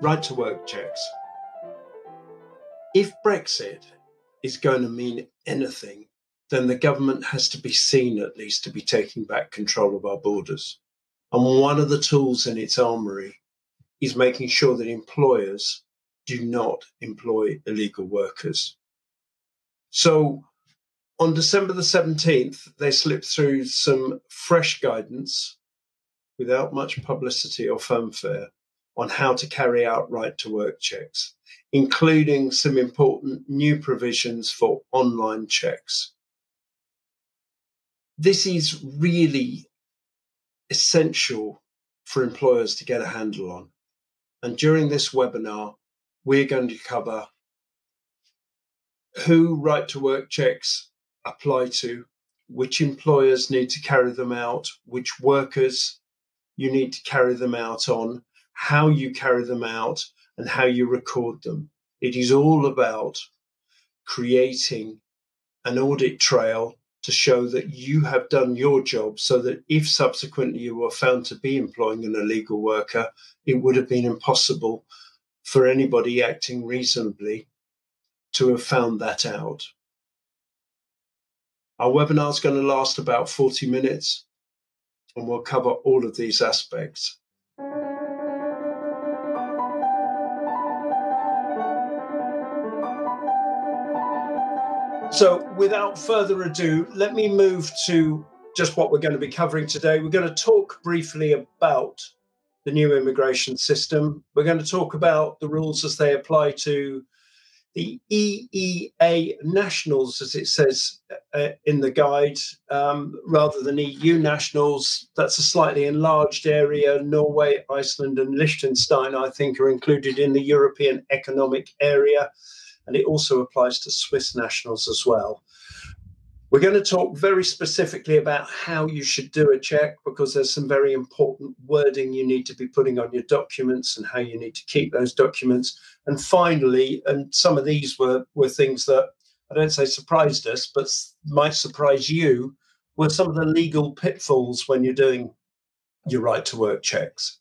right to work checks. If Brexit is going to mean anything, then the government has to be seen at least to be taking back control of our borders. And one of the tools in its armory is making sure that employers do not employ illegal workers. So on December the 17th, they slipped through some fresh guidance without much publicity or fanfare on how to carry out right to work checks, including some important new provisions for online checks. This is really essential for employers to get a handle on. And during this webinar, we're going to cover who right to work checks apply to, which employers need to carry them out, which workers you need to carry them out on, how you carry them out, and how you record them. It is all about creating an audit trail to show that you have done your job so that if subsequently you were found to be employing an illegal worker, it would have been impossible for anybody acting reasonably to have found that out. Our webinar is going to last about 40 minutes and we'll cover all of these aspects. So, without further ado, let me move to just what we're going to be covering today. We're going to talk briefly about the new immigration system. We're going to talk about the rules as they apply to the EEA nationals, as it says uh, in the guide, um, rather than EU nationals. That's a slightly enlarged area. Norway, Iceland, and Liechtenstein, I think, are included in the European Economic Area and it also applies to Swiss nationals as well. We're going to talk very specifically about how you should do a check because there's some very important wording you need to be putting on your documents and how you need to keep those documents. And finally, and some of these were, were things that I don't say surprised us, but might surprise you, were some of the legal pitfalls when you're doing your right to work checks.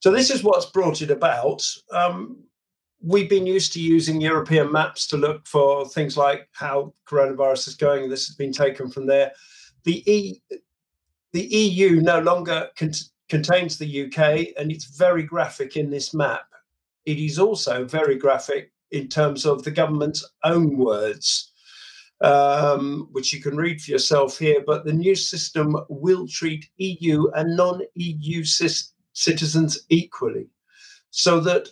So this is what's brought it about. Um, we've been used to using European maps to look for things like how coronavirus is going. This has been taken from there. The, e, the EU no longer contains the UK, and it's very graphic in this map. It is also very graphic in terms of the government's own words, um, which you can read for yourself here. But the new system will treat EU and non EU citizens equally, so that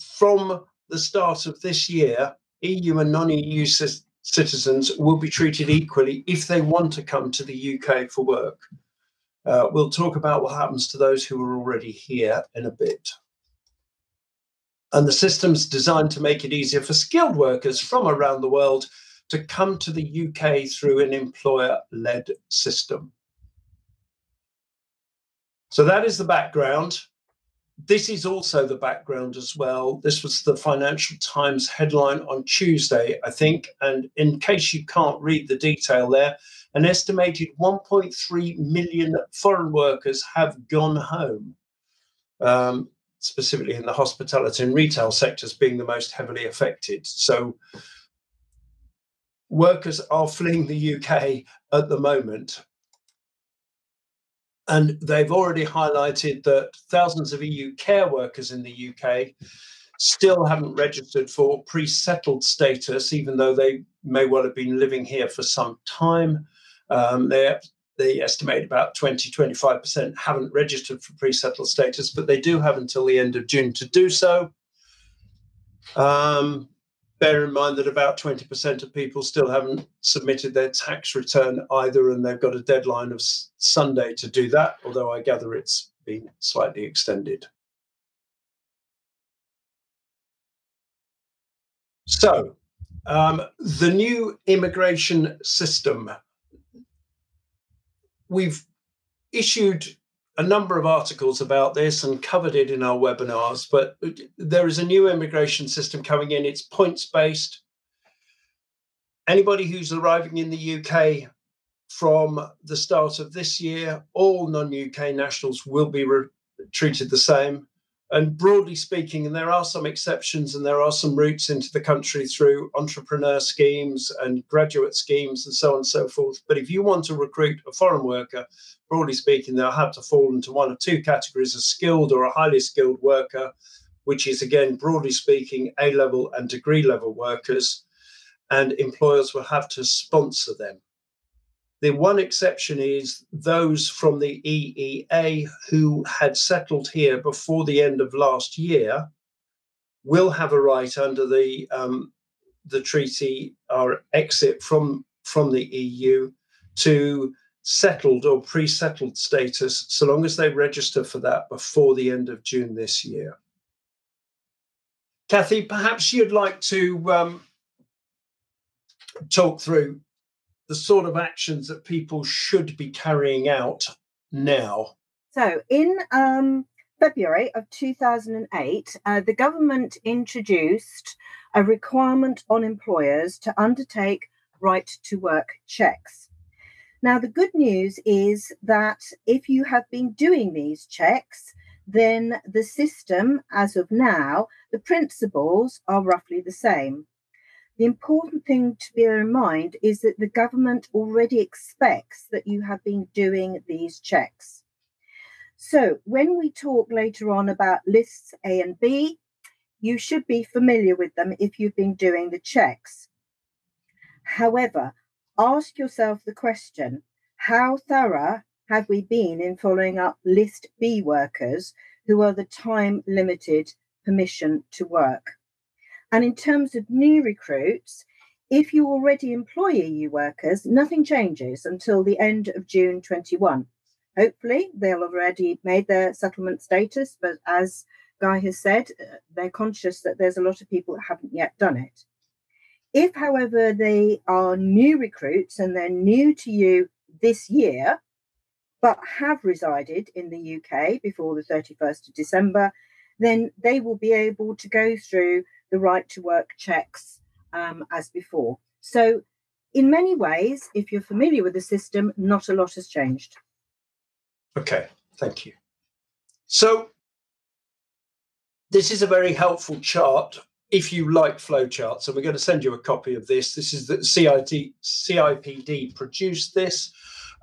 from the start of this year, EU and non EU c- citizens will be treated equally if they want to come to the UK for work. Uh, we'll talk about what happens to those who are already here in a bit. And the system's designed to make it easier for skilled workers from around the world to come to the UK through an employer led system. So that is the background this is also the background as well. This was the Financial Times headline on Tuesday, I think. And in case you can't read the detail there, an estimated 1.3 million foreign workers have gone home, um, specifically in the hospitality and retail sectors being the most heavily affected. So workers are fleeing the UK at the moment. And they've already highlighted that thousands of EU care workers in the UK still haven't registered for pre settled status, even though they may well have been living here for some time. Um, they, they estimate about 20, 25% haven't registered for pre settled status, but they do have until the end of June to do so. Um, bear in mind that about 20% of people still haven't submitted their tax return either, and they've got a deadline of Sunday to do that, although I gather it's been slightly extended. So, um, the new immigration system. We've issued a number of articles about this and covered it in our webinars, but there is a new immigration system coming in. It's points based. Anybody who's arriving in the UK from the start of this year, all non UK nationals will be re- treated the same. And broadly speaking, and there are some exceptions and there are some routes into the country through entrepreneur schemes and graduate schemes and so on and so forth. But if you want to recruit a foreign worker, broadly speaking, they'll have to fall into one of two categories a skilled or a highly skilled worker, which is again, broadly speaking, A level and degree level workers. And employers will have to sponsor them. The one exception is those from the EEA who had settled here before the end of last year will have a right under the um, the treaty or exit from from the EU to settled or pre-settled status so long as they register for that before the end of June this year. Cathy, perhaps you'd like to um, talk through the sort of actions that people should be carrying out now? So, in um, February of 2008, uh, the government introduced a requirement on employers to undertake right to work checks. Now, the good news is that if you have been doing these checks, then the system, as of now, the principles are roughly the same. The important thing to bear in mind is that the government already expects that you have been doing these checks. So, when we talk later on about lists A and B, you should be familiar with them if you've been doing the checks. However, ask yourself the question how thorough have we been in following up list B workers who are the time limited permission to work? And in terms of new recruits, if you already employ EU workers, nothing changes until the end of June 21. Hopefully, they'll already made their settlement status, but as Guy has said, uh, they're conscious that there's a lot of people that haven't yet done it. If, however, they are new recruits and they're new to you this year, but have resided in the UK before the 31st of December, then they will be able to go through the right to work checks um, as before. So, in many ways, if you're familiar with the system, not a lot has changed. Okay, thank you. So, this is a very helpful chart if you like flowcharts, and we're going to send you a copy of this. This is the CIT, CIPD produced this.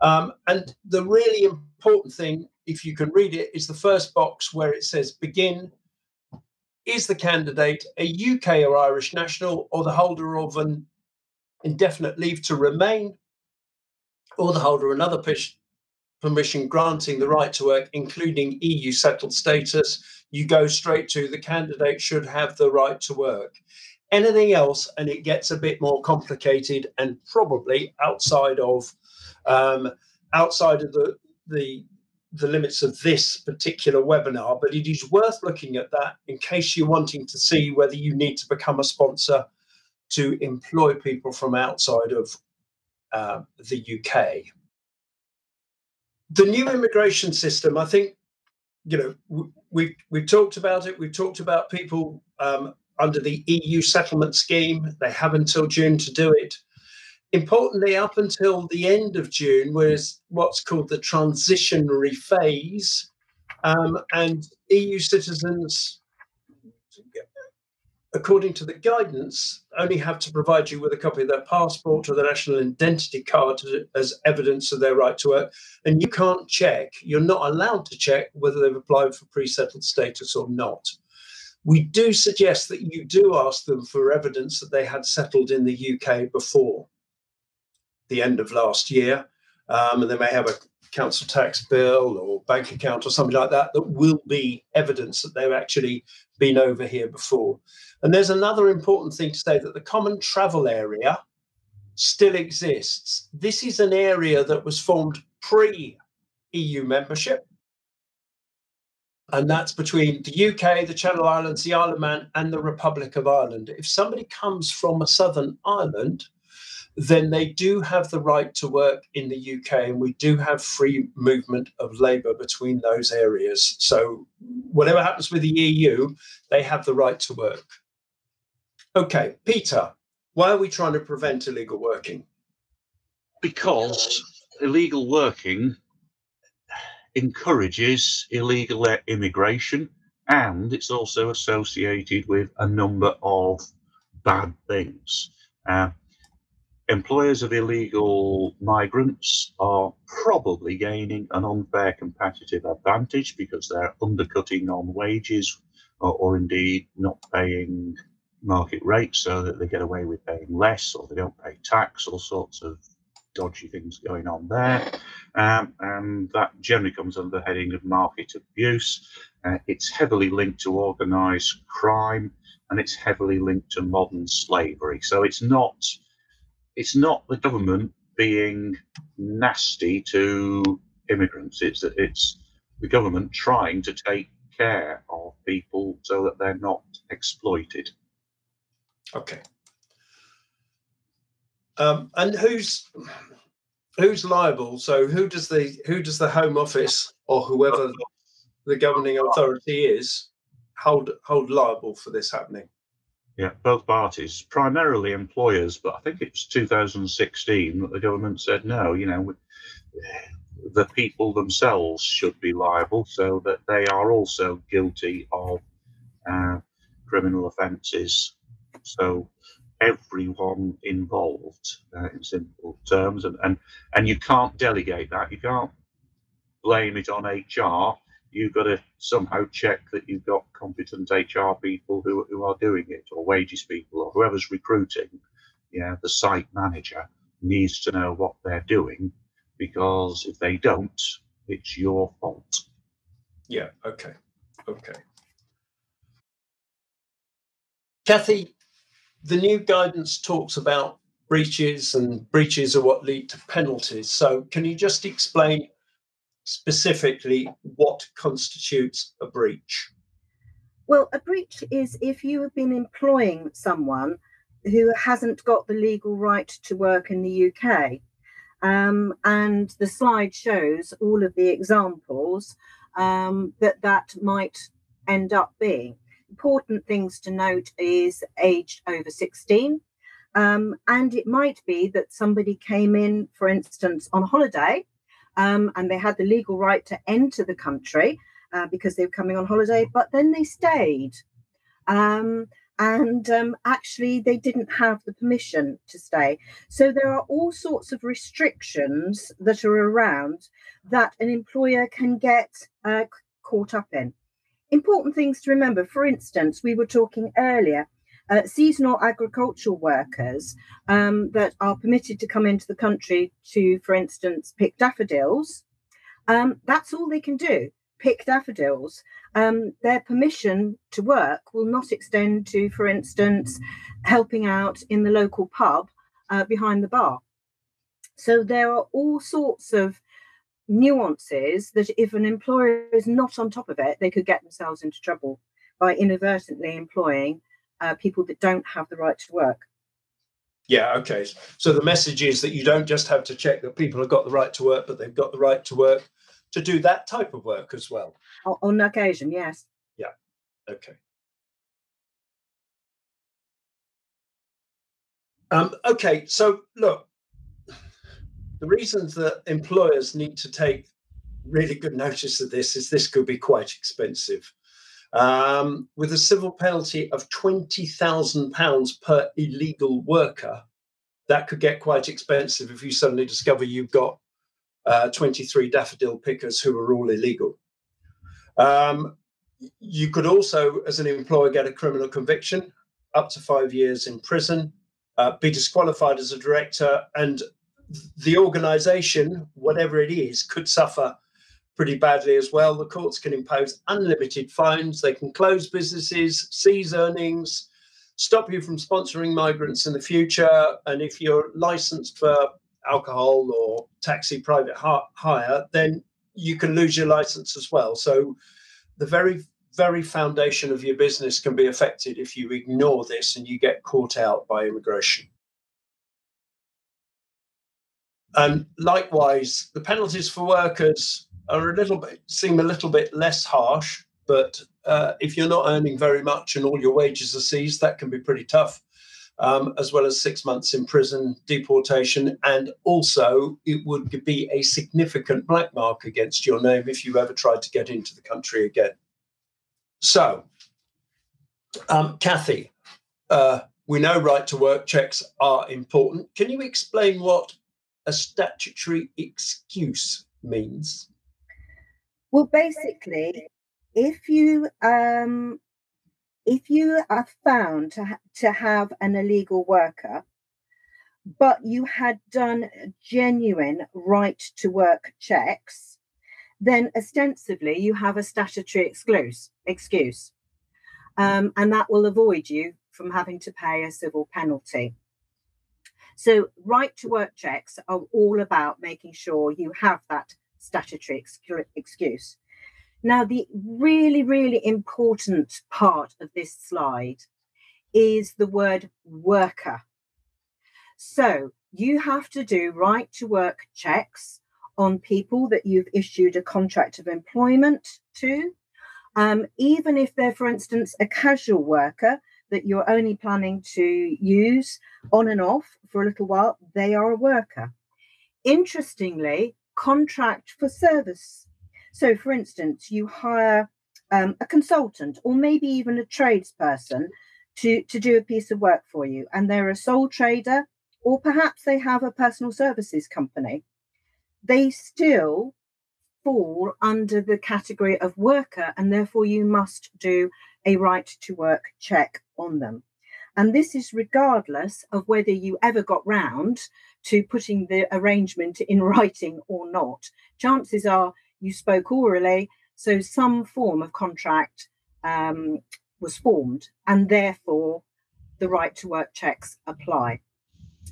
Um, and the really important thing, if you can read it, is the first box where it says begin is the candidate a UK or Irish national or the holder of an indefinite leave to remain or the holder of another permission granting the right to work, including EU settled status, you go straight to the candidate should have the right to work. Anything else, and it gets a bit more complicated and probably outside of um, outside of the the the limits of this particular webinar, but it is worth looking at that in case you're wanting to see whether you need to become a sponsor to employ people from outside of uh, the UK. The new immigration system, I think, you know, we we've talked about it. We've talked about people um, under the EU settlement scheme. They have until June to do importantly, up until the end of June was what's called the transitionary phase, um, and EU citizens, according to the guidance, only have to provide you with a copy of their passport or their national identity card as evidence of their right to work. And you can't check, you're not allowed to check whether they've applied for pre settled status or not. We do suggest that you do ask them for evidence that they had settled in the UK before the end of last year. Um, and they may have a council tax bill or bank account or something like that that will be evidence that they've actually been over here before. And there's another important thing to say that the common travel area still exists. This is an area that was formed pre EU membership. And that's between the UK, the Channel Islands, the Isle of Man, and the Republic of Ireland. If somebody comes from a southern Ireland, then they do have the right to work in the UK, and we do have free movement of labour between those areas. So, whatever happens with the EU, they have the right to work. Okay, Peter, why are we trying to prevent illegal working? Because illegal working encourages illegal immigration and it's also associated with a number of bad things. Uh, employers of illegal migrants are probably gaining an unfair competitive advantage because they're undercutting on wages or, or, indeed not paying market rates so that they get away with paying less or they don't pay tax, all sorts of dodgy things going on there. Um, and that generally comes under the heading of market abuse. Uh, it's heavily linked to organised crime and it's heavily linked to modern slavery. So it's not it's not the government being nasty to immigrants. It's it's the government trying to take care of people so that they're not exploited. Okay. Um, and who's who's liable? So who does the who does the Home Office or whoever the governing authority is hold hold liable for this happening? Yeah, both parties, primarily employers, but I think it's 2016 that the government said no. You know, the people themselves should be liable, so that they are also guilty of uh, criminal offences. So everyone involved, uh, in simple terms, and, and and you can't delegate that. You can't blame it on HR you've got to somehow check that you've got competent HR people who, who are doing it, or wages people, or whoever's recruiting. Yeah, the site manager needs to know what they're doing because if they don't, it's your fault. Yeah. Okay. Okay. Cathy, the new guidance talks about breaches, and breaches are what lead to penalties. So, can you just explain specifically what constitutes a breach? Well, a breach is if you have been employing someone who hasn't got the legal right to work in the UK. Um, and the slide shows all of the examples um, that that might end up being. Important things to note is aged over 16. Um, and it might be that somebody came in, for instance, on holiday um, and they had the legal right to enter the country uh, because they were coming on holiday, but then they stayed. Um, and um, actually, they didn't have the permission to stay. So, there are all sorts of restrictions that are around that an employer can get uh, caught up in. Important things to remember for instance, we were talking earlier uh, seasonal agricultural workers um, that are permitted to come into the country to, for instance, pick daffodils. Um, that's all they can do pick daffodils. Um, their permission to work will not extend to, for instance, helping out in the local pub uh, behind the bar. So there are all sorts of nuances that if an employer is not on top of it, they could get themselves into trouble by inadvertently employing uh, people that don't have the right to work. Yeah, okay. So the message is that you don't just have to check that people have got the right to work, but they've got the right to work to do that type of work as well. On occasion, yes. Yeah, okay. Um, okay, so look, the reasons that employers need to take really good notice of this is this could be quite expensive um, with a civil penalty of £20,000 per illegal worker. That could get quite expensive if you suddenly discover you've got uh, 23 daffodil pickers who are all illegal. Um, you could also, as an employer, get a criminal conviction, up to five years in prison, uh, be disqualified as a director, and the organization, whatever it is, could suffer pretty badly as well. The courts can impose unlimited fines, they can close businesses, seize earnings, stop you from sponsoring migrants in the future. And if you're licensed for alcohol or taxi private hire, then you can lose your license as well. So the very very foundation of your business can be affected if you ignore this and you get caught out by immigration. And likewise, the penalties for workers are a little bit seem a little bit less harsh. But uh, if you're not earning very much and all your wages are seized, that can be pretty tough. Um, as well as six months in prison, deportation, and also it would be a significant black mark against your name if you ever tried to get into the country again. So, um, Cathy, uh, we know right to work checks are important. Can you explain what a statutory excuse means? Well, basically, if you um, if you are found to ha- to have an illegal worker, but you had done genuine right to work checks, then ostensibly you have a statutory excuse. excuse. Um, and that will avoid you from having to pay a civil penalty. So, right to work checks are all about making sure you have that statutory ex- excuse. Now, the really, really important part of this slide is the word worker. So, you have to do right to work checks on people that you've issued a contract of employment to, um, even if they're, for instance, a casual worker that you're only planning to use on and off for a little while, they are a worker. Interestingly, contract for service. So, for instance, you hire um, a consultant or maybe even a tradesperson to, to do a piece of work for you, and they're a sole trader, or perhaps they have a personal services company. They still fall under the category of worker, and therefore you must do a right to work check on them. And this is regardless of whether you ever got round to putting the arrangement in writing or not. Chances are you spoke orally, so some form of contract um, was formed, and therefore the right to work checks apply.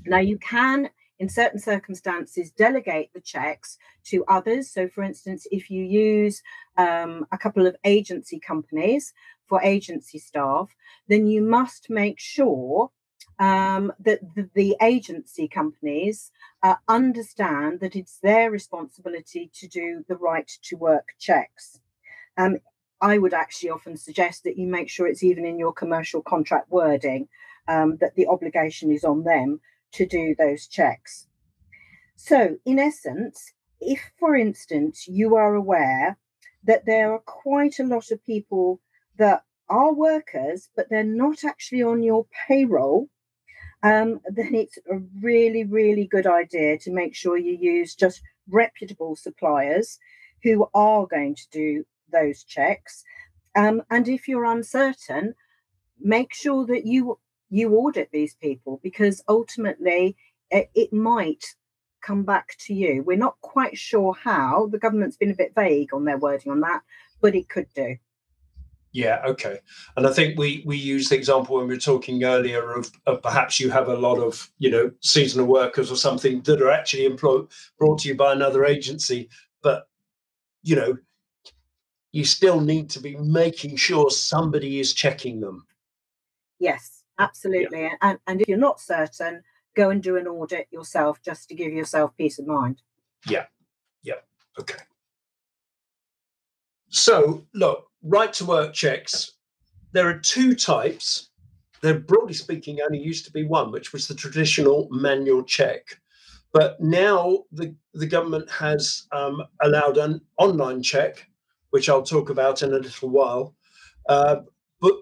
Now, you can in certain circumstances, delegate the checks to others. So, for instance, if you use um, a couple of agency companies for agency staff, then you must make sure um, that the, the, agency companies uh, understand that it's their responsibility to do the right to work checks. Um, I would actually often suggest that you make sure it's even in your commercial contract wording um, that the obligation is on them to do those checks. So, in essence, if, for instance, you are aware that there are quite a lot of people that are workers, but they're not actually on your payroll, um, then it's a really, really good idea to make sure you use just reputable suppliers who are going to do those checks. Um, and if you're uncertain, make sure that you you audit these people because ultimately it, it might come back to you. We're not quite sure how. The government's been a bit vague on their wording on that, but it could do. Yeah, okay. And I think we we used the example when we were talking earlier of, of perhaps you have a lot of, you know, seasonal workers or something that are actually employed brought to you by another agency, but you know, you still need to be making sure somebody is checking them. Yes absolutely. Yeah. And, and if you're not certain, go and do an audit yourself just to give yourself peace of mind. Yeah. Yeah. Okay. So, look, right to work checks, there are two types. There, broadly speaking, only used to be one, which was the traditional manual check. But now the, the government has um, allowed an online check, which I'll talk about in a little while. Uh, but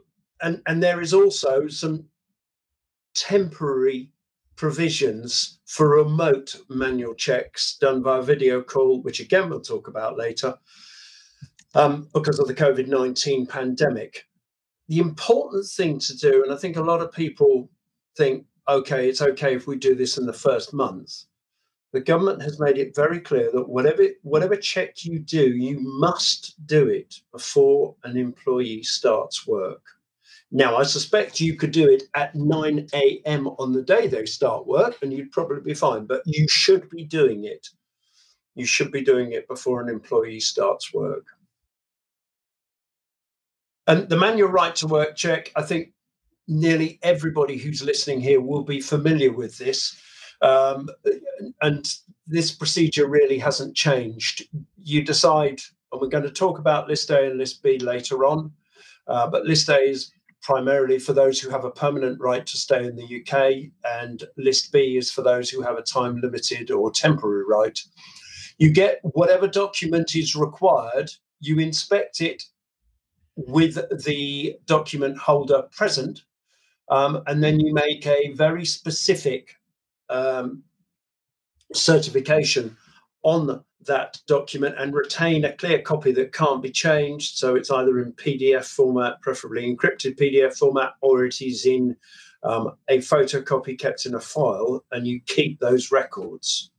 and and there is also some temporary provisions for remote manual checks done via video call, which again we'll talk about later, um, because of the COVID 19 pandemic. The important thing to do, and I think a lot of people think, okay, it's okay if we do this in the first month. The government has made it very clear that whatever whatever check you do, you must do it before an employee starts work. Now, I suspect you could do it at 9 a.m. on the day they start work, and you'd probably be fine. But you should be doing it. You should be doing it before an employee starts work. And the manual right to work check, I think nearly everybody who's listening here will be familiar with this. Um, and this procedure really hasn't changed. You decide, and we're going to talk about list A and list B later on. Uh, but list A is primarily for those who have a permanent right to stay in the UK, and list B is for those who have a time limited or temporary right. You get whatever document is required, you inspect it with the document holder present. Um, and then you make a very specific um, certification on that document and retain a clear copy that can't be changed. So it's either in PDF format, preferably encrypted PDF format, or it is in um, a photocopy kept in a file, and you keep those records.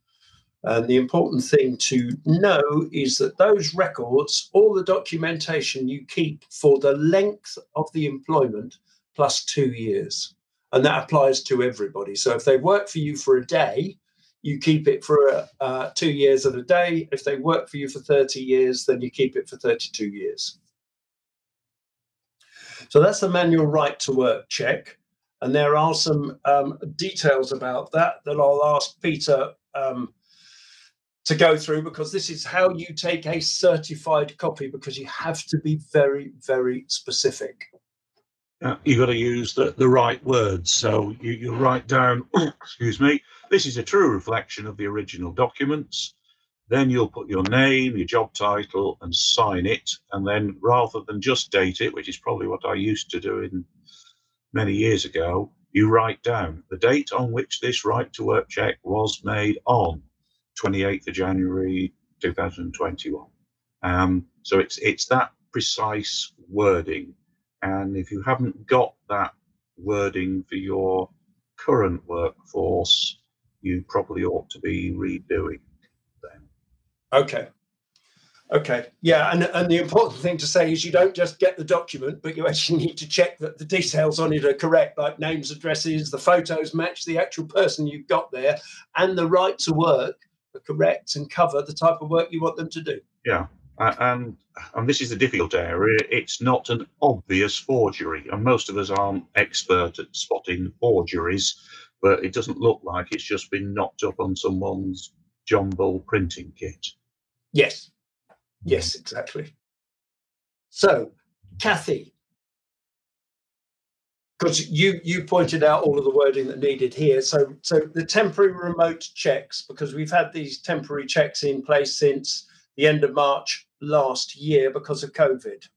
And the important thing to know is that those records, all the documentation you keep for the length of the employment plus two years. And that applies to everybody. So if they work for you for a day, you keep it for uh, two years at a day. If they work for you for 30 years, then you keep it for 32 years. So that's the manual right to work check. And there are some um, details about that that I'll ask Peter um, to go through because this is how you take a certified copy because you have to be very, very specific. Uh, you've got to use the, the right words. So you, you write down, excuse me, this is a true reflection of the original documents. Then you'll put your name, your job title, and sign it. And then rather than just date it, which is probably what I used to do in many years ago, you write down the date on which this right to work check was made on 28th of January 2021. Um, so it's it's that precise wording, and if you haven't got that wording for your current workforce, you probably ought to be redoing them. Okay. Okay. Yeah, and and the important thing to say is you don't just get the document, but you actually need to check that the details on it are correct, like names, addresses, the photos match the actual person you've got there, and the right to work correct and cover the type of work you want them to do. Yeah. Uh, and and this is a difficult area. It's not an obvious forgery, and most of us aren't expert at spotting forgeries, but it doesn't look like it's just been knocked up on someone's John Bull printing kit. Yes, yes, exactly. So, Cathy, because you you pointed out all of the wording that needed here. So so the temporary remote checks, because we've had these temporary checks in place since the end of March last year because of COVID.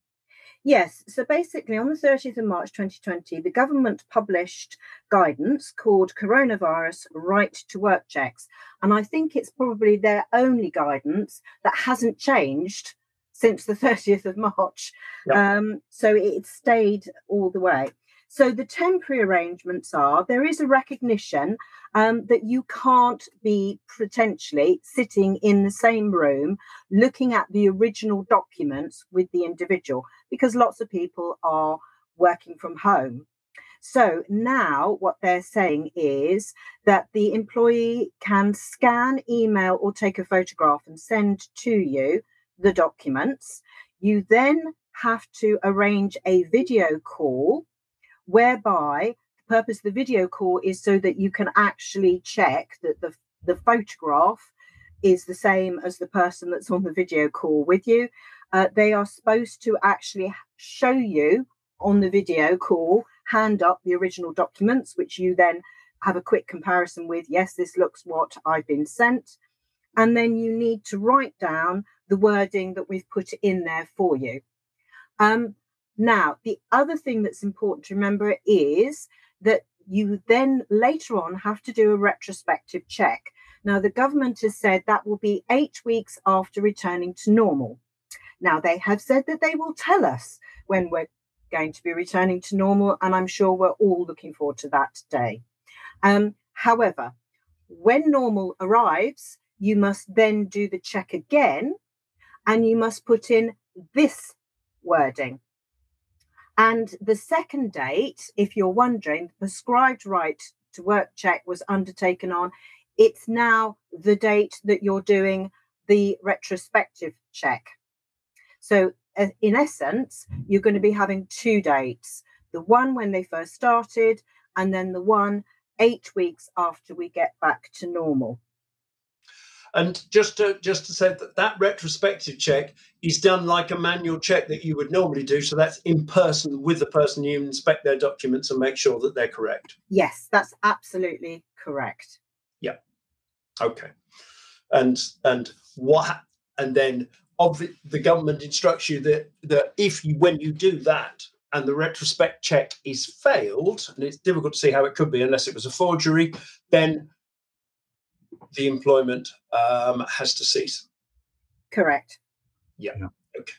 Yes, so basically on the 30th of March 2020, the government published guidance called Coronavirus Right to Work Checks. And I think it's probably their only guidance that hasn't changed since the 30th of March. Yep. Um, so it stayed all the way. So the temporary arrangements are there is a recognition um, that you can't be potentially sitting in the same room looking at the original documents with the individual because lots of people are working from home. So now what they're saying is that the employee can scan, email, or take a photograph and send to you the documents. You then have to arrange a video call whereby the purpose of the video call is so that you can actually check that the, the photograph is the same as the person that's on the video call with you. Uh, they are supposed to actually show you on the video call, hand up the original documents, which you then have a quick comparison with. Yes, this looks what I've been sent. And then you need to write down the wording that we've put in there for you. Um, now, the other thing that's important to remember is that you then later on have to do a retrospective check. Now, the government has said that will be eight weeks after returning to normal. Now, they have said that they will tell us when we're going to be returning to normal, and I'm sure we're all looking forward to that day. Um, however, when normal arrives, you must then do the check again and you must put in this wording. And the second date, if you're wondering, the prescribed right to work check was undertaken on. It's now the date that you're doing the retrospective check. So, uh, in essence, you're going to be having two dates the one when they first started, and then the one eight weeks after we get back to normal. And just to just to say that that retrospective check is done like a manual check that you would normally do. So that's in person with the person you inspect their documents and make sure that they're correct. Yes, that's absolutely correct. Yeah. Okay. And and what and then of the, the government instructs you that that if you when you do that and the retrospect check is failed, and it's difficult to see how it could be unless it was a forgery, then the employment um, has to cease. Correct. Yeah. yeah. Okay.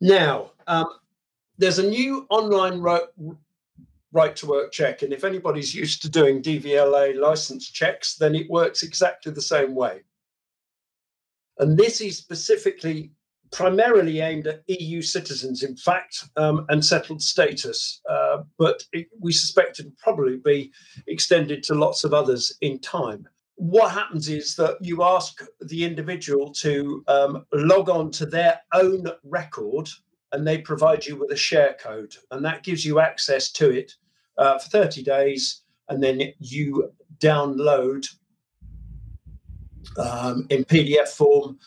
Now, um, there's a new online right, right to work check. And if anybody's used to doing DVLA license checks, then it works exactly the same way. And this is specifically primarily aimed at EU citizens, in fact, um, and settled status. Uh, but it, we suspect it will probably be extended to lots of others in time. What happens is that you ask the individual to um, log on to their own record and they provide you with a share code, and that gives you access to it uh, for 30 days. And then you download um, in PDF form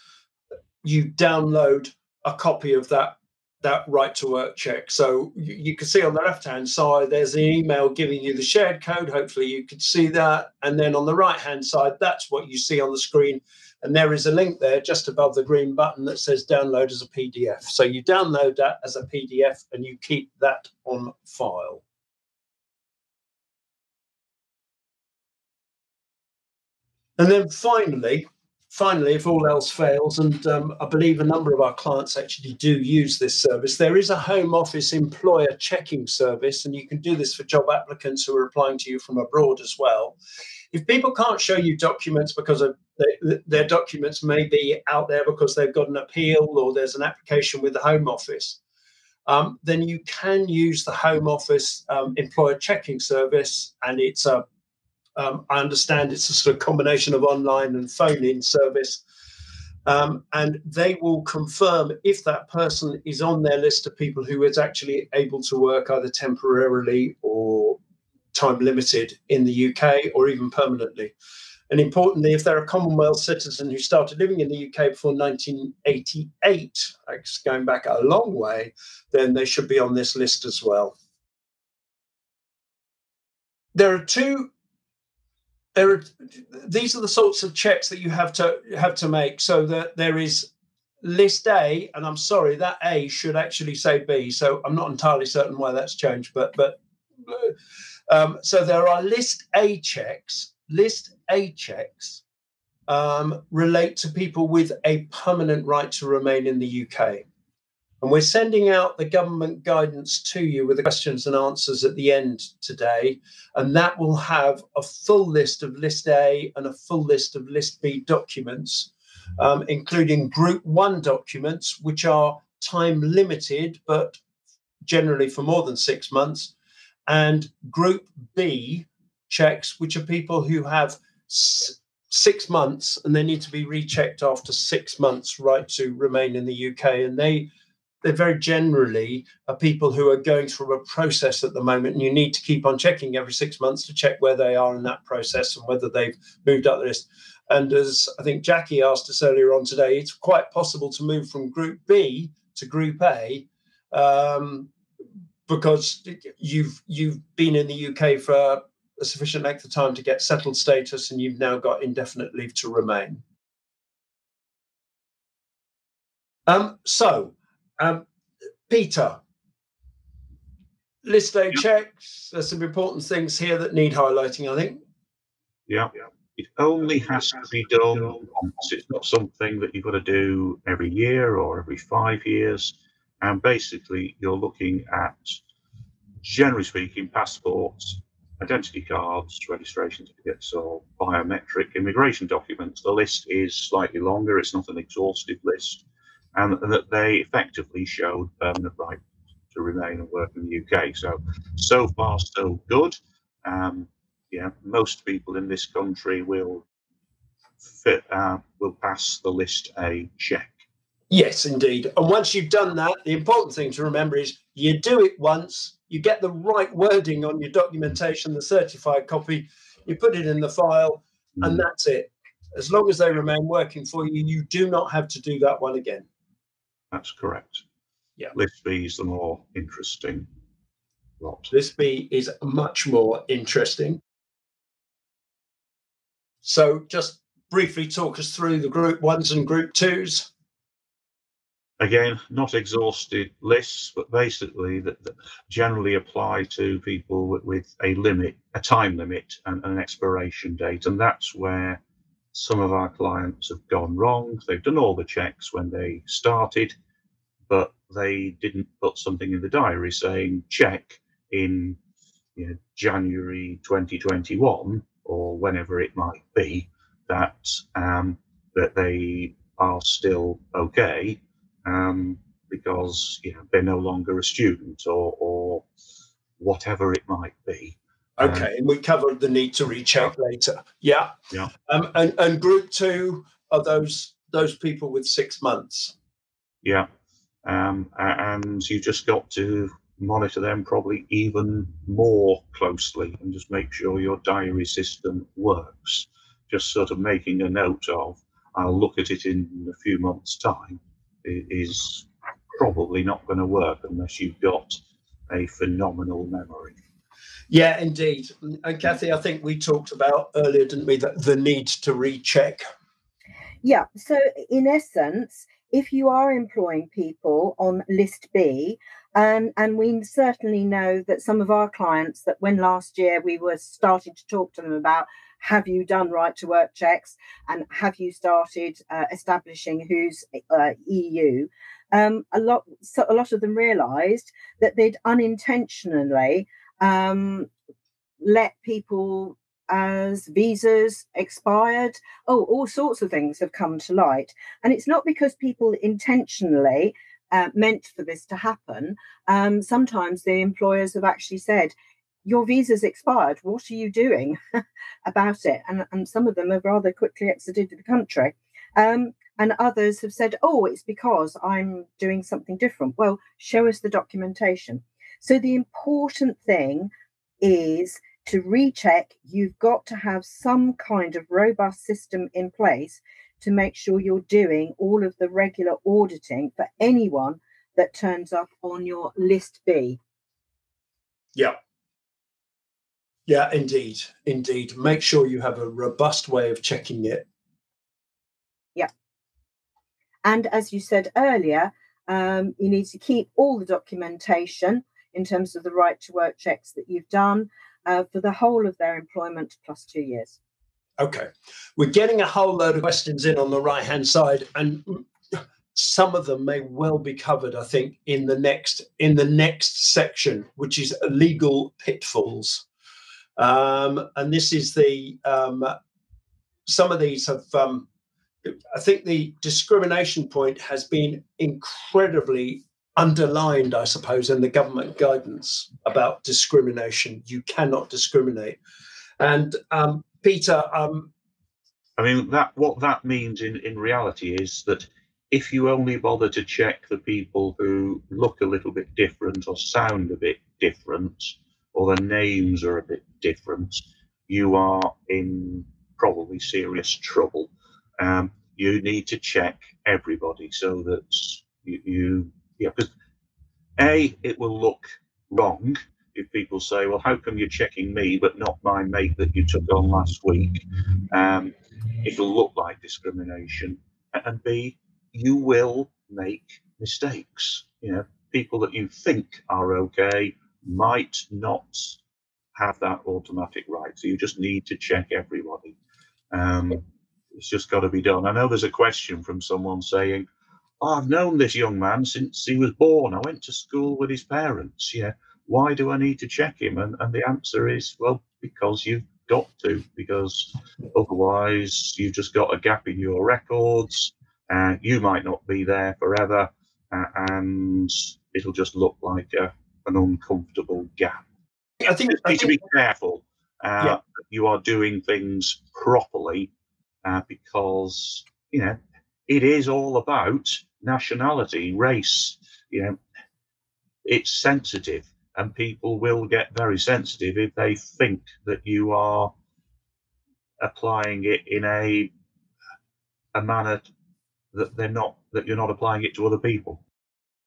you download a copy of that that right to work check. So you, you can see on the left hand side, there's an email giving you the shared code. Hopefully, you can see that. And then on the right hand side, that's what you see on the screen. And there is a link there just above the green button that says download as a PDF. So you download that as a PDF and you keep that on file. And then finally, finally, if all else fails, and um, I believe a number of our clients actually do use this service, there is a Home Office employer checking service, and you can do this for job applicants who are applying to you from abroad as well. If people can't show you documents because of their documents may be out there because they've got an appeal or there's an application with the Home Office, um, then you can use the Home Office um, employer checking service, and it's a um, I understand it's a sort of combination of online and phone in service. Um, and they will confirm if that person is on their list of people who is actually able to work either temporarily or time limited in the UK or even permanently. And importantly, if they're a Commonwealth citizen who started living in the UK before 1988, going back a long way, then they should be on this list as well. There are two there are these are the sorts of checks that you have to have to make so that there is list A, and I'm sorry, that A should actually say B. So I'm not entirely certain why that's changed, but but um, so there are list A checks. List A checks um, relate to people with a permanent right to remain in the UK. And we're sending out the government guidance to you with the questions and answers at the end today. And that will have a full list of List A and a full list of List B documents, um, including Group 1 documents, which are time limited, but generally for more than six months, and Group B checks, which are people who have s- six months and they need to be rechecked after six months right to remain in the UK. And they they very generally are people who are going through a process at the moment, and you need to keep on checking every six months to check where they are in that process and whether they've moved up the list. And as I think Jackie asked us earlier on today, it's quite possible to move from Group B to Group A um, because you've you've been in the UK for a sufficient length of time to get settled status, and you've now got indefinite leave to remain. Um, so um, Peter, list A yep. checks. There's some important things here that need highlighting, I think. Yeah. It only has to be done once. It's not something that you've got to do every year or every five years. And basically, you're looking at, generally speaking, passports, identity cards, registration certificates, or biometric immigration documents. The list is slightly longer. It's not an exhaustive list and that they effectively showed permanent right to remain and work in the UK. So, so far, so good. Um, yeah, most people in this country will fit, uh, will pass the list A check. Yes, indeed. And once you've done that, the important thing to remember is you do it once, you get the right wording on your documentation, the certified copy, you put it in the file, mm. and that's it. As long as they remain working for you, you do not have to do that one again. That's correct. Yeah. List B is the more interesting lot. List B is much more interesting. So just briefly talk us through the group ones and group twos? Again, not exhausted lists, but basically that, that generally apply to people with, with, a limit, a time limit, and an expiration date. And that's where some of our clients have gone wrong. They've done all the checks when they started, but they didn't put something in the diary saying check in you know, January 2021 or whenever it might be that um, that they are still okay um, because you know they're no longer a student or, or whatever it might be. Okay, and we covered the need to reach recheck later. Yeah, yeah. Um, and and group two are those those people with six months. Yeah, um, and you just got to monitor them probably even more closely and just make sure your diary system works. Just sort of making a note of, I'll look at it in a few months' time, is probably not going to work unless you've got a phenomenal memory. Yeah, indeed. And Cathy, I think we talked about earlier, didn't we, that the need to recheck. Yeah. So, in essence, if you are employing people on list B, um, and we certainly know that some of our clients that when last year we were starting to talk to them about have you done right to work checks and have you started uh, establishing who's uh, EU, um, a lot so a lot of them realised that they'd unintentionally um, let people as visas expired. Oh, all sorts of things have come to light. And it's not because people intentionally uh, meant for this to happen. Um, sometimes the employers have actually said, Your visa's expired. What are you doing about it? And, and some of them have rather quickly exited the country. Um, and others have said, Oh, it's because I'm doing something different. Well, show us the documentation. So the important thing is to recheck, you've got to have some kind of robust system in place to make sure you're doing all of the regular auditing for anyone that turns up on your list B. Yeah. Yeah, indeed. Indeed. Make sure you have a robust way of checking it. Yeah. And as you said earlier, um, you need to keep all the documentation in terms of the right to work checks that you've done uh, for the whole of their employment plus two years. Okay. We're getting a whole load of questions in on the right hand side, and some of them may well be covered, I think, in the next in the next section, which is legal pitfalls. Um, and this is the um, some of these have um, I think the discrimination point has been incredibly underlined, I suppose, in the government guidance about discrimination. You cannot discriminate. And um, Peter, um, I mean that what that means in, in reality is that if you only bother to check the people who look a little bit different or sound a bit different or their names are a bit different, you are in probably serious trouble. Um, you need to check everybody so that you, you yeah, because A, it will look wrong if people say, well, how come you're checking me but not my mate that you took on last week? Um, it'll look like discrimination. And B, you will make mistakes. You know, people that you think are okay might not have that automatic right. So you just need to check everybody. Um, it's just got to be done. I know there's a question from someone saying, I've known this young man since he was born. I went to school with his parents. Yeah. Why do I need to check him? And, and the answer is, well, because you've got to, because otherwise you've just got a gap in your records. and uh, you might not be there forever, uh, and it'll just look like a, an uncomfortable gap. I think you need to be careful. Uh, yeah. You are doing things properly uh, because you know it is all about nationality, race. You know, it's sensitive, and people will get very sensitive if they think that you are applying it in a a manner that they're not that you're not applying it to other people.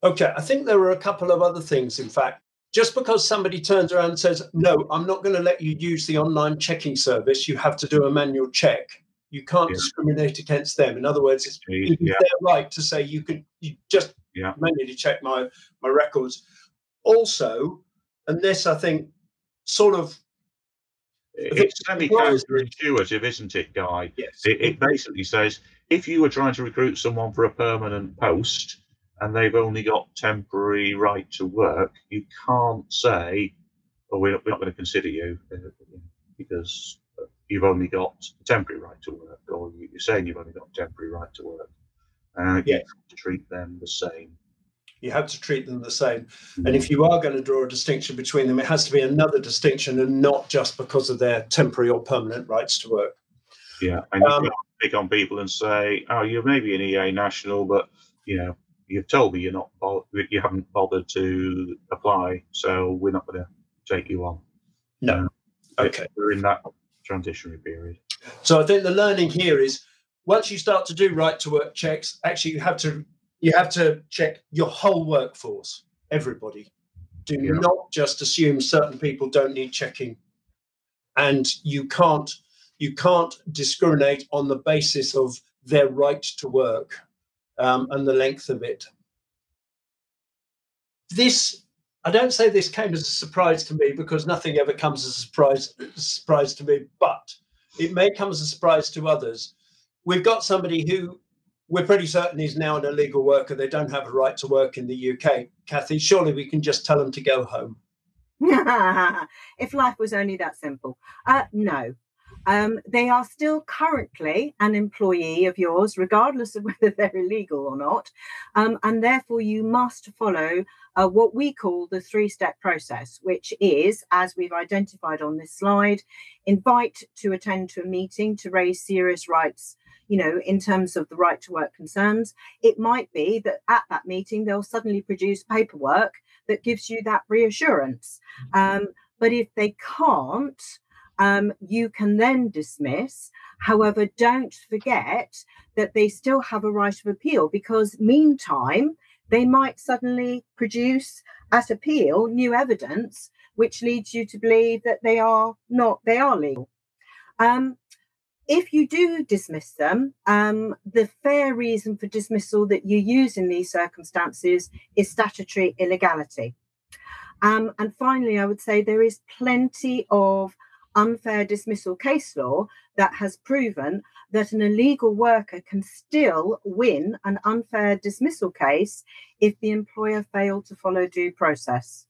Okay, I think there are a couple of other things. In fact, just because somebody turns around and says, "No, I'm not going to let you use the online checking service. You have to do a manual check," You can't Yeah. discriminate against them. In other words, it's, it's yeah. their right to say you can. you just Yeah. manually check my my records. Also, and this I think sort of It's semi employers- counterintuitive, isn't it, Guy? yes, It, it basically says if you were trying to recruit someone for a permanent post and they've only got temporary right to work, you can't say, "Oh, we're not, we're not going to consider you uh, because you've only got a temporary right to work," or you- you're saying you've only got a temporary right to work. Uh, Yeah. You have to treat them the same. you have to treat them the same. And if you are going to draw a distinction between them, it has to be another distinction and not just because of their temporary or permanent rights to work. Yeah, and you Um, can't pick on people and say, "Oh, you're maybe an EA national, but you know, you've told me you're not, bo- you haven't bothered to apply, so we're not going to take you on." No. Okay. we're in that transitionary period. So I think the learning here is once you start to do right to work checks, actually you have to you have to check your whole workforce, everybody. Do Yeah. not just assume certain people don't need checking, and you can't you can't discriminate on the basis of their right to work um, and the length of it. This I don't say this came as a surprise to me because nothing ever comes as a surprise surprise to me, but it may come as a surprise to others. We've got somebody who we're pretty certain is now an illegal worker. They don't have a right to work in the UK. Cathy, surely we can just tell them to go home. if life was only that simple. Uh, no. Um, they are still currently an employee of yours, regardless of whether they're illegal or not. Um, and therefore, you must follow uh, what we call the three step process, which is, as we've identified on this slide, invite to attend to a meeting to raise serious rights. You know, in terms of the right to work concerns, it might be that at that meeting they'll suddenly produce paperwork that gives you that reassurance. Um, but if they can't, um, you can then dismiss. However, don't forget that they still have a right of appeal because, meantime, they might suddenly produce at appeal new evidence which leads you to believe that they are not they are legal. Um, if you do dismiss them, um, the fair reason for dismissal that you use in these circumstances is statutory illegality. Um, and finally, I would say there is plenty of unfair dismissal case law that has proven that an illegal worker can still win an unfair dismissal case if the employer failed to follow due process.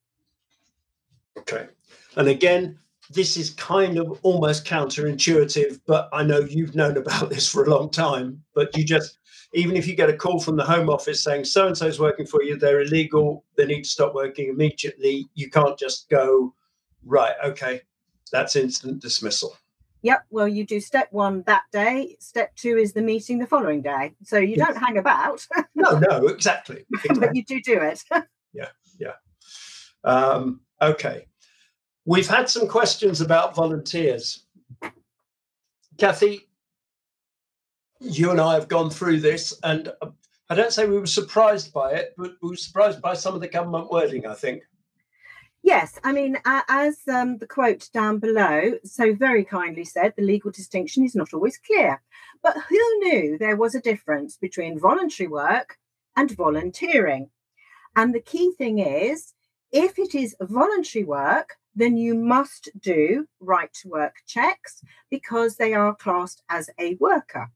Okay. And again, this is kind of almost counterintuitive, but I know you've known about this for a long time. But you just, even if you get a call from the Home Office saying so and so is working for you, they're illegal, they need to stop working immediately, you can't just go, right, okay, that's instant dismissal. Yep. Well, you do step one that day. Step two is the meeting the following day. So you Yes. don't hang about, No, no, exactly. but you do do it. Yeah, yeah. Um, okay. We've had some questions about volunteers. Cathy, you and I have gone through this, and uh, I don't say we were surprised by it, but we were surprised by some of the government wording, I think. Yes, I mean, a- as um, the quote down below so very kindly said, the legal distinction is not always clear. But who knew there was a difference between voluntary work and volunteering? And the key thing is if it is voluntary work, then you must do right to work checks because they are classed as a worker.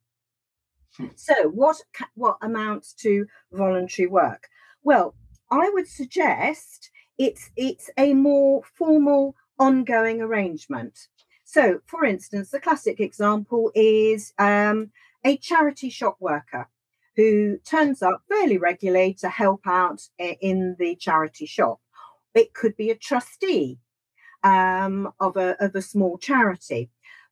Hmm. So, what what amounts to voluntary work? Well, I would suggest it's it's a more formal ongoing arrangement. So for instance the classic example is um, a charity shop worker who turns up fairly regularly to help out in the charity shop. It could be a trustee um, of, a, of a small charity.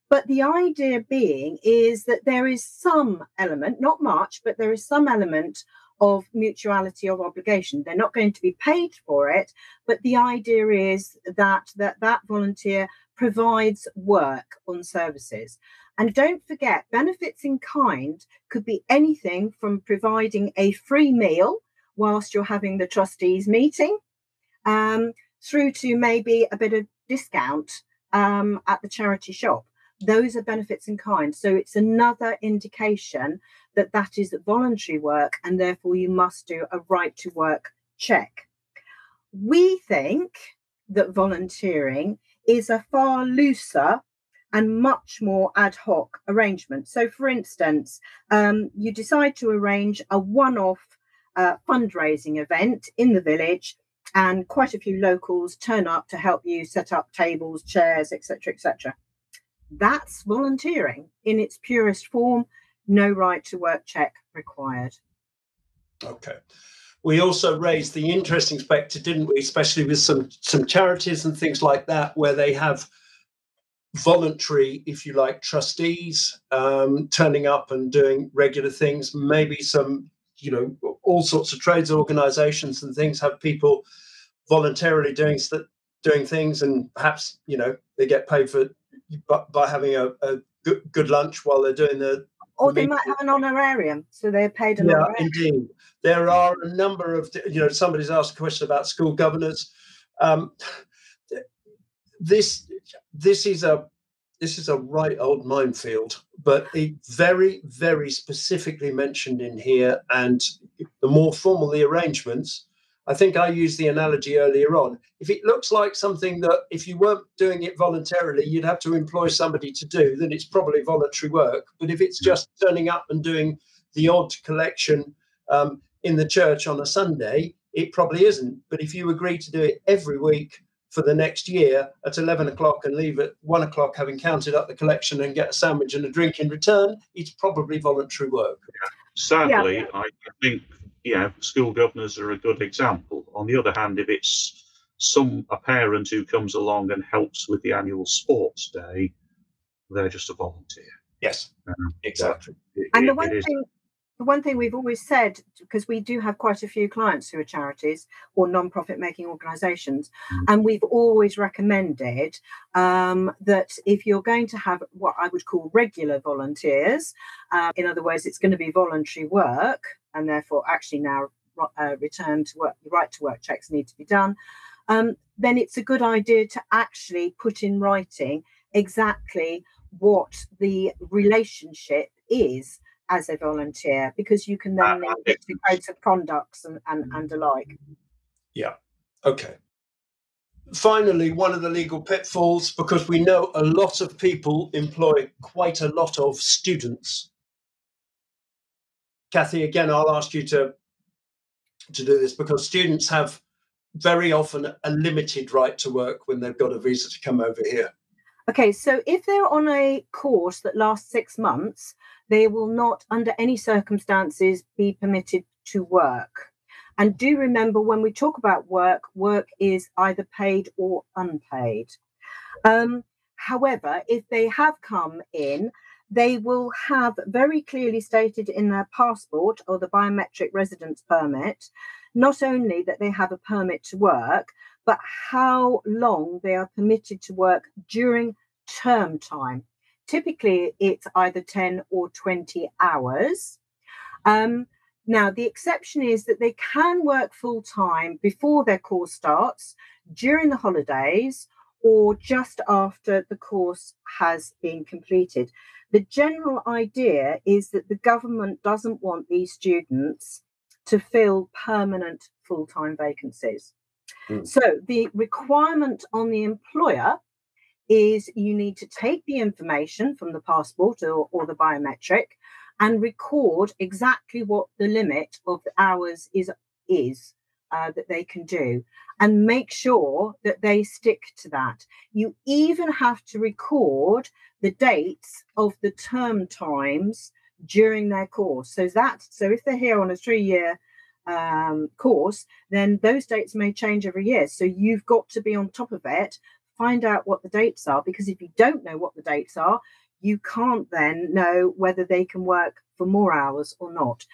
But the idea being is that there is some element not much but there is some element of mutuality of obligation. They're not going to be paid for it but the idea is that that, that volunteer provides work on services. And don't forget benefits in kind could be anything from providing a free meal whilst you're having the trustees meeting um, through to maybe a bit of discount um, at the charity shop those are benefits in kind. So it's another indication that that is voluntary work and therefore you must do a right to work check. We think that volunteering is a far looser and much more ad hoc arrangement. So, for instance, um, you decide to arrange a one off uh, fundraising event in the village, and quite a few locals turn up to help you set up tables, chairs, etc., etc. That's volunteering in its purest form. No right to work check required. Okay. We also raised the interesting spectre, didn't we? Especially with some some charities and things like that, where they have voluntary, if you like, trustees um, turning up and doing regular things. Maybe some, you know, all sorts of trades organisations and things have people voluntarily doing doing things, and perhaps you know they get paid for by, by having a, a good, good lunch while they're doing the. Or they might have an honorarium, so they're paid an yeah, honorarium. indeed. There are a number of, you know, somebody's asked a question about school governors. Um, this this is a this is a right old minefield, but it very, very specifically mentioned in here. And the more formal the arrangements, I think I used the analogy earlier on. If it looks like something that, if you weren't doing it voluntarily, you'd have to employ somebody to do, then it's probably voluntary work. But if it's just turning up and doing the odd collection um, in the church on a Sunday, it probably isn't. But if you agree to do it every week for the next year at 11 o'clock and leave at one o'clock having counted up the collection and get a sandwich and a drink in return, it's probably voluntary work. Sadly, yeah. I think yeah, school governors are a good example. On the other hand, if it's some a parent who comes along and helps with the annual sports day, they're just a volunteer. Yes, um, exactly. It, and the one thing the one thing we've always said, because we do have quite a few clients who are charities or non-profit making organisations, mm. and we've always recommended um, that if you're going to have what I would call regular volunteers, uh, in other words, it's going to be voluntary work, and therefore actually now uh, return to work, right to work checks need to be done. Um, then it's a good idea to actually put in writing exactly what the relationship is as a volunteer because you can then link it to codes of conducts and, and, and alike. Yeah. Okay. Finally, one of the legal pitfalls, because we know a lot of people employ quite a lot of students. Cathy, again, I'll ask you to to do this because students have very often a limited right to work when they've got a visa to come over here. Okay, so if they're on a course that lasts six months, they will not, under any circumstances, be permitted to work. And do remember when we talk about work, work is either paid or unpaid. Um, however, if they have come in, they will have very clearly stated in their passport or the biometric residence permit not only that they have a permit to work, but how long they are permitted to work during term time. Typically, it's either 10 or 20 hours. Um, now, the exception is that they can work full time before their course starts, during the holidays, or just after the course has been completed. The general idea is that the government doesn't want these students to fill permanent full time vacancies. Mm. So, the requirement on the employer is you need to take the information from the passport or, or the biometric and record exactly what the limit of the hours is is uh, that they can do and make sure that they stick to that. You even have to record the dates of the term times during their course. So that so if they're here on a three year um, course, then those dates may change every year. So you've got to be on top of it find out what the dates are because if you don't know what the dates are, you can't then know whether they can work for more hours or not.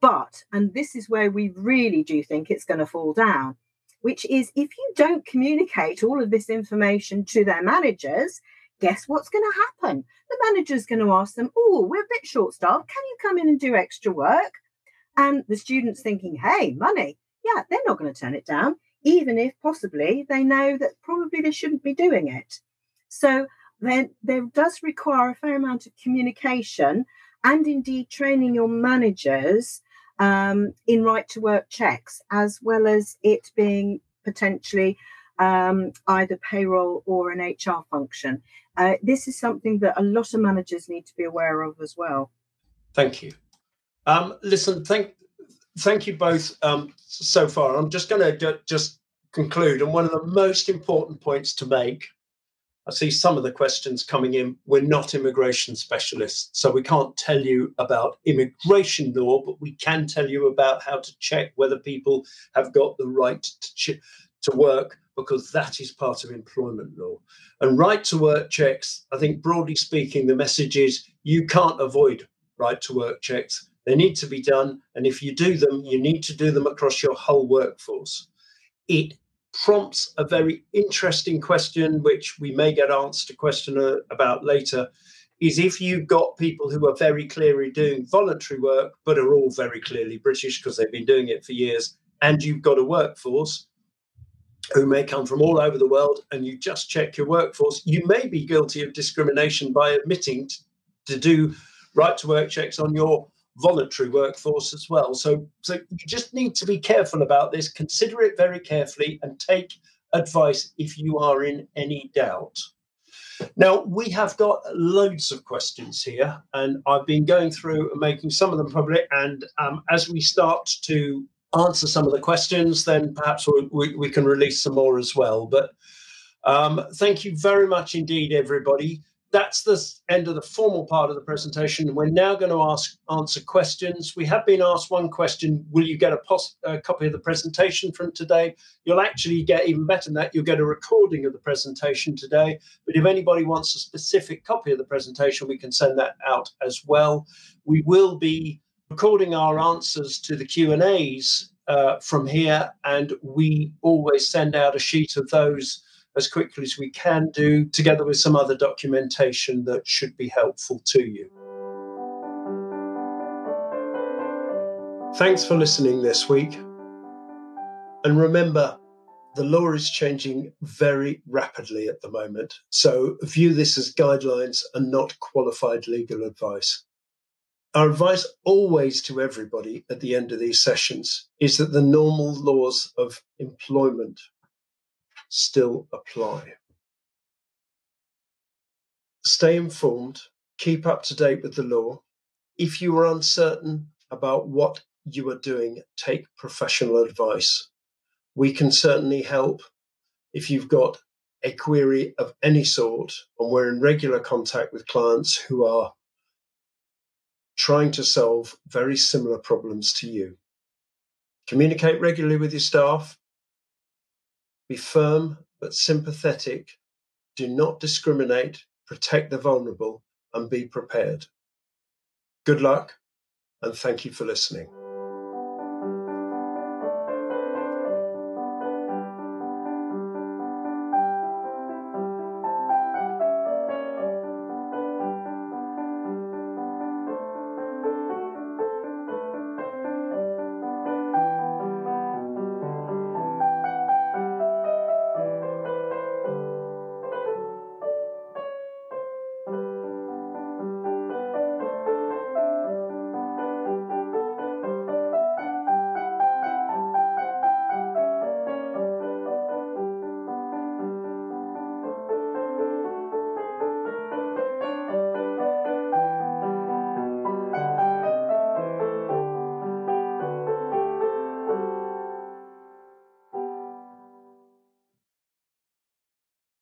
But, and this is where we really do think it's going to fall down, which is if you don't communicate all of this information to their managers, guess what's going to happen? The manager's going to ask them, Oh, we're a bit short staffed. Can you come in and do extra work? And the student's thinking, Hey, money. Yeah, they're not going to turn it down even if possibly they know that probably they shouldn't be doing it. So then there does require a fair amount of communication and indeed training your managers um, in right to work checks, as well as it being potentially um, either payroll or an HR function. Uh, this is something that a lot of managers need to be aware of as well. Thank you. Um, listen, thank thank you both um, so far. I'm just going to just conclude, and one of the most important points to make. I see some of the questions coming in. We're not immigration specialists, so we can't tell you about immigration law, but we can tell you about how to check whether people have got the right to, ch- to work because that is part of employment law. And right to work checks, I think broadly speaking, the message is you can't avoid right to work checks. They need to be done. And if you do them, you need to do them across your whole workforce. It prompts a very interesting question, which we may get answered a question uh, about later. Is if you've got people who are very clearly doing voluntary work, but are all very clearly British because they've been doing it for years, and you've got a workforce, who may come from all over the world, and you just check your workforce, you may be guilty of discrimination by admitting to, to do right to work checks on your voluntary workforce as well. So, so you just need to be careful about this, consider it very carefully, and take advice if you are in any doubt. Now, we have got loads of questions here, and I've been going through and making some of them public. And um, as we start to answer some of the questions, then perhaps we, we, we can release some more as well. But um, thank you very much indeed, everybody. That's the end of the formal part of the presentation. We're now going to ask answer questions. We have been asked one question: Will you get a, a copy of the presentation from today? You'll actually get even better than that. You'll get a recording of the presentation today. But if anybody wants a specific copy of the presentation, we can send that out as well. We will be recording our answers to the Q and A's uh, from here, and we always send out a sheet of those as quickly as we can do, together with some other documentation that should be helpful to you. Thanks for listening this week. And remember, the law is changing very rapidly at the moment. So view this as guidelines and not qualified legal advice. Our advice always to everybody at the end of these sessions is that the normal laws of employment still apply. Stay informed, keep up to date with the law. If you are uncertain about what you are doing, take professional advice. We can certainly help if you've got a query of any sort, and we're in regular contact with clients who are trying to solve very similar problems to you. Communicate regularly with your staff. Be firm but sympathetic. Do not discriminate. Protect the vulnerable and be prepared. Good luck and thank you for listening.